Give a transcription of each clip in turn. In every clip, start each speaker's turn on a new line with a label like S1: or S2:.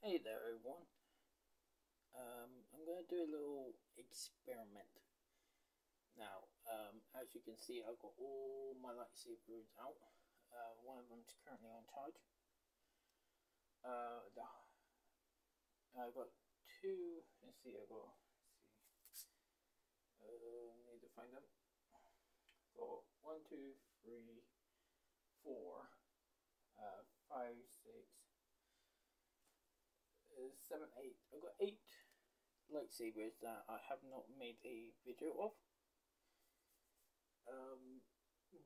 S1: Hey there everyone. Um, I'm going to do a little experiment. Now, um, as you can see I've got all my lightsabers out. Uh, one of them is currently on charge. Uh, the, I've got two, let's see, I've got, see, uh, need to find them. Got one, two, three, four, uh, five, six, seven, eight. I've got eight lightsabers that I have not made a video of. Um,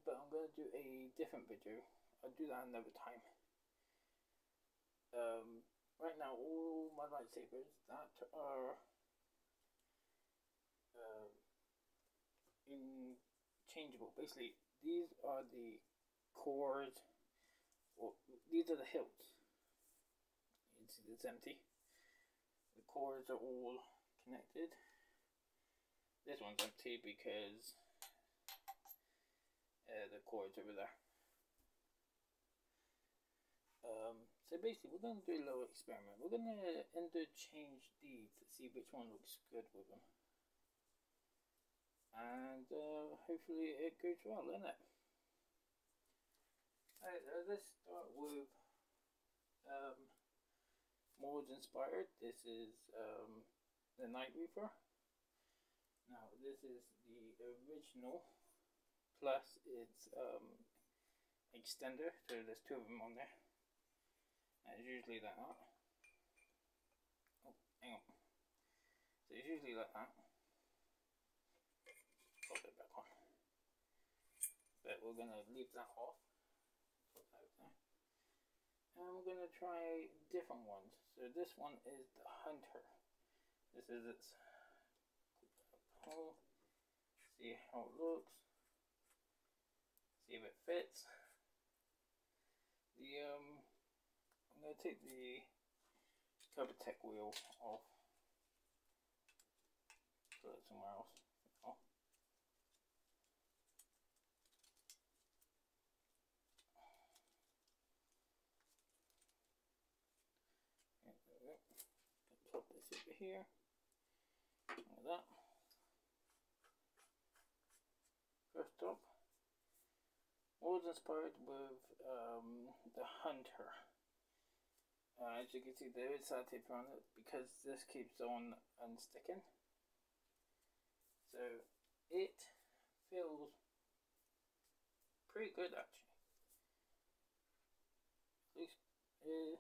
S1: but I'm going to do a different video. I'll do that another time. Um, right now, all my lightsabers that are uh, interchangeable. Basically, these are the cores. Well, these are the hilts. You can see, it's empty. The cords are all connected. This one's empty because uh, the cords over there. Um, so basically, we're going to do a little experiment. We're going to interchange these to see which one looks good with them. And uh, hopefully it goes well, isn't it? Alright, uh, let's start with um, Mods Inspired. This is um, the Night Reaper. Now, this is the original plus its um, extender. So there's two of them on there. And it's usually like that. Oh, hang on. So it's usually like that. Pop it back on. But we're going to leave that off. And we're going to try different ones. So this one is the Hunter. This is its See how it looks. See if it fits. The um I'm gonna take the Tech wheel off. Put it somewhere else. Oh. Here. Like that. First up, was inspired with um, the Hunter. Uh, as you can see, there is tape around it because this keeps on unsticking. So it feels pretty good actually. Least, uh,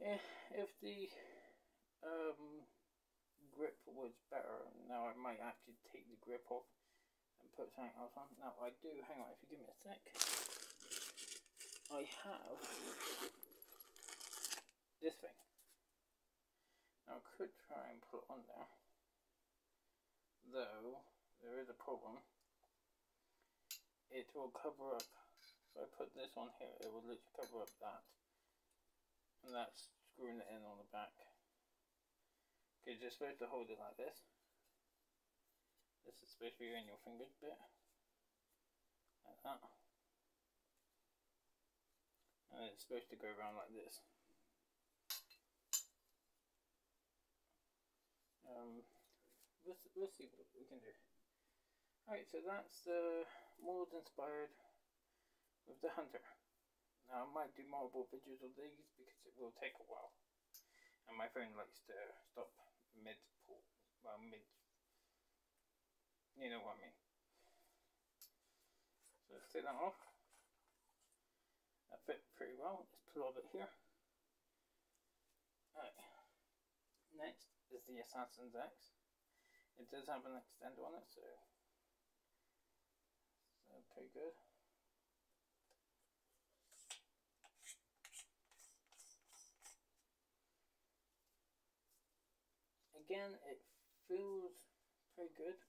S1: yeah, if the um, grip was better, now I might actually take the grip off and put something else on. Now I do, hang on, if you give me a sec. I have this thing. Now I could try and put it on there. Though, there is a problem. It will cover up. So I put this on here, it will literally cover up that. And that's screwing it in on the back. Because you're supposed to hold it like this. This is supposed to be in your finger bit. Like that. And it's supposed to go around like this. Um, let's, let's see what we can do. Alright, so that's the mold inspired with the hunter. Now I might do multiple videos of these because it will take a while. And my phone likes to stop mid pull, well mid you know what I mean. So let's take that off. That fit pretty well. Let's pull of it here. Alright. Next is the Assassin's X. It does have an extender on it, so, so pretty good. Again, it feels pretty good.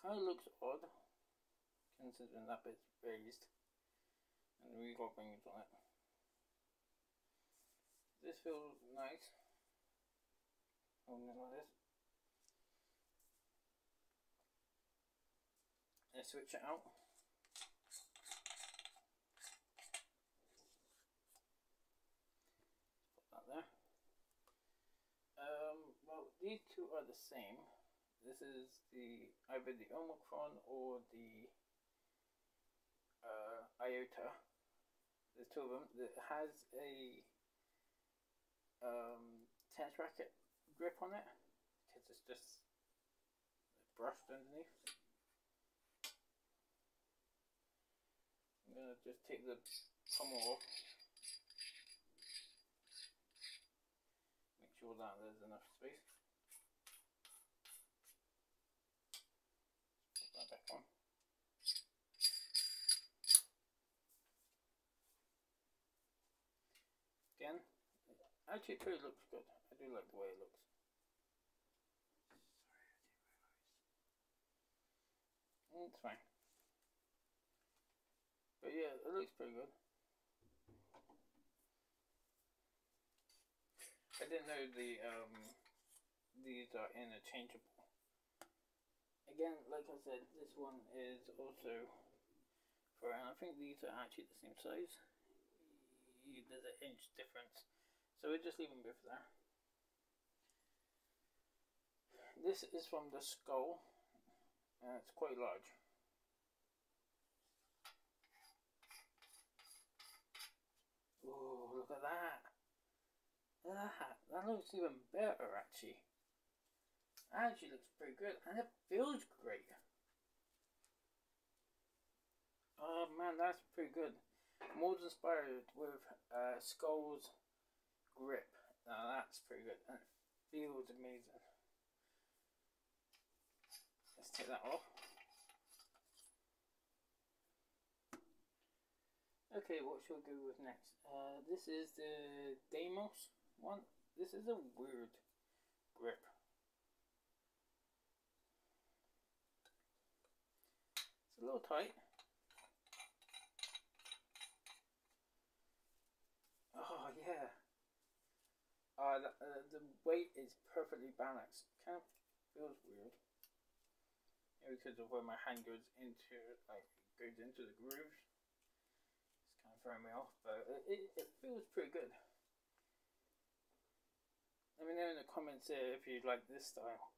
S1: Kind of looks odd, considering that bit's raised, and we got wings on it. This feels nice, holding it like this. Let's switch it out. that there. Um, well, these two are the same. This is the either the Omicron or the uh, Iota. There's two of them. That has a um, tennis racket grip on it because it's just brushed underneath. I'm gonna just take the pommel off. Make sure that there's enough space. Actually it looks good. I do like the way it looks. It's fine. But yeah, it looks pretty good. I didn't know the um these are interchangeable. Again, like I said, this one is also for and I think these are actually the same size. There's an inch difference. So we'll just them both there. This is from the skull and it's quite large. Oh, look at that. That, that looks even better actually. That Actually looks pretty good and it feels great. Oh man, that's pretty good. More inspired with uh, Skull's grip. Now that's pretty good it feels amazing. Let's take that off. Okay, what should we go with next? Uh, this is the Deimos one. This is a weird grip. It's a little tight. Oh yeah. Uh, the, uh, the weight is perfectly balanced. Kind of feels weird. Because of where my hand goes into, like, goes into the grooves. It's kind of throwing me off, but it, it, it feels pretty good. Let me know in the comments if you like this style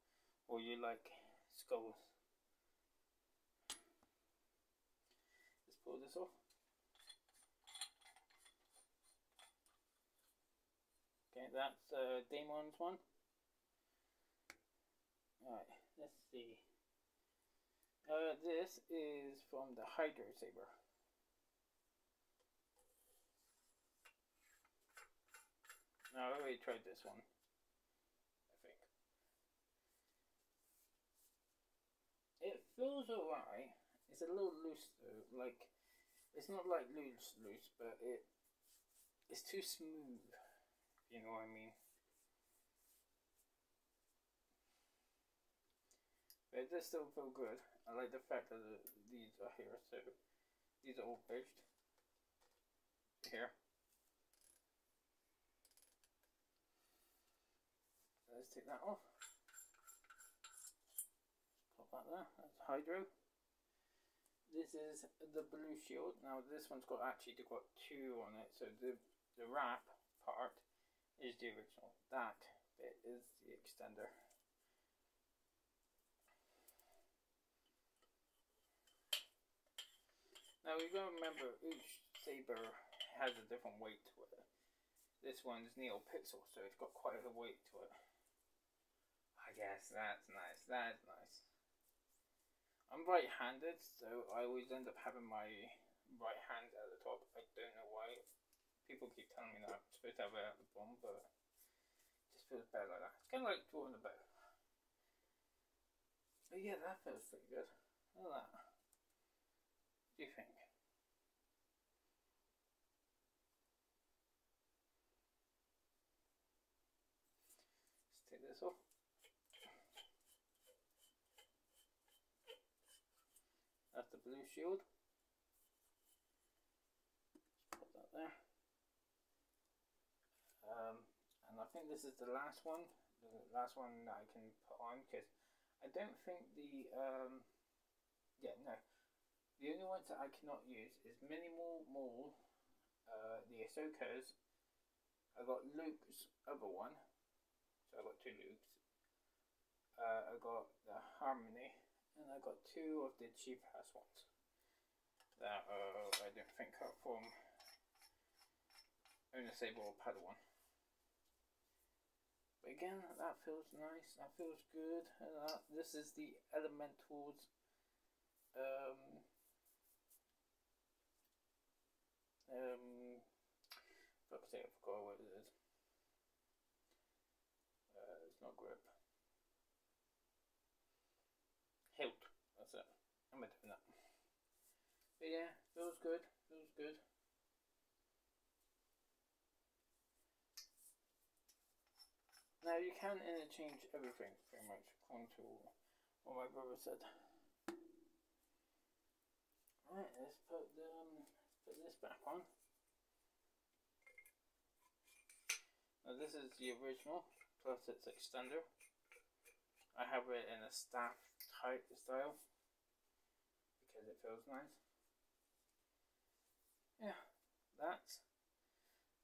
S1: or you like skulls. Let's pull this off. That's uh, Daemon's one. Alright, let's see. Uh, this is from the Hydro Saber. Now, I already tried this one. I think. It feels alright. It's a little loose though. Like it's not like loose loose, but it it's too smooth. You know what I mean? But it does still feel good. I like the fact that the, these are here, so these are all edged here. Let's take that off like that. There. That's Hydro. This is the blue shield. Now this one's got actually got two on it. So the the wrap part is the original. That bit is the extender. Now you gotta remember each saber has a different weight to it. This one's NeoPixel, so it's got quite a weight to it. I guess that's nice. That's nice. I'm right-handed, so I always end up having my right hand at the top. I don't know why. People keep telling me that I'm supposed to have it at the bottom, but it just feels better like that. It's kind of like drawing a bow. But yeah, that feels pretty good. Look at that. What do you think? Let's take this off. That's the blue shield. Put that there. Um, and I think this is the last one, the last one that I can put on because I don't think the, um, yeah, no. The only ones that I cannot use is Minimal Mall, uh, the Ahsoka's, I got Luke's other one, so I got two Lukes. Uh, I got the Harmony, and I got two of the cheap ones that uh, I don't think are from Unasable or Padawan. Again, that feels nice, that feels good. And that, this is the Elementals um, um, fuck's I forgot what it is. Uh, it's not grip. Hilt, that's it. I'm doing that. But yeah, feels good, feels good. Now you can interchange everything pretty much according to what my brother said. Alright, let's put um let's put this back on. Now this is the original plus its extender. I have it in a staff type style because it feels nice. Yeah, that's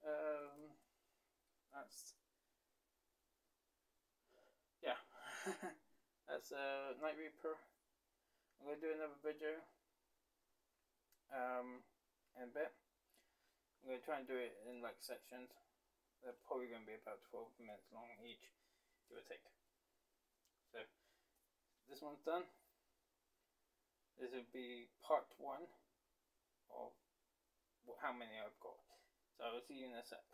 S1: um that's that's uh Night Reaper. I'm gonna do another video um, in a bit. I'm going to try and do it in like sections. They're probably going to be about 12 minutes long each, give or take. So, this one's done. This will be part one of how many I've got. So I will see you in a sec.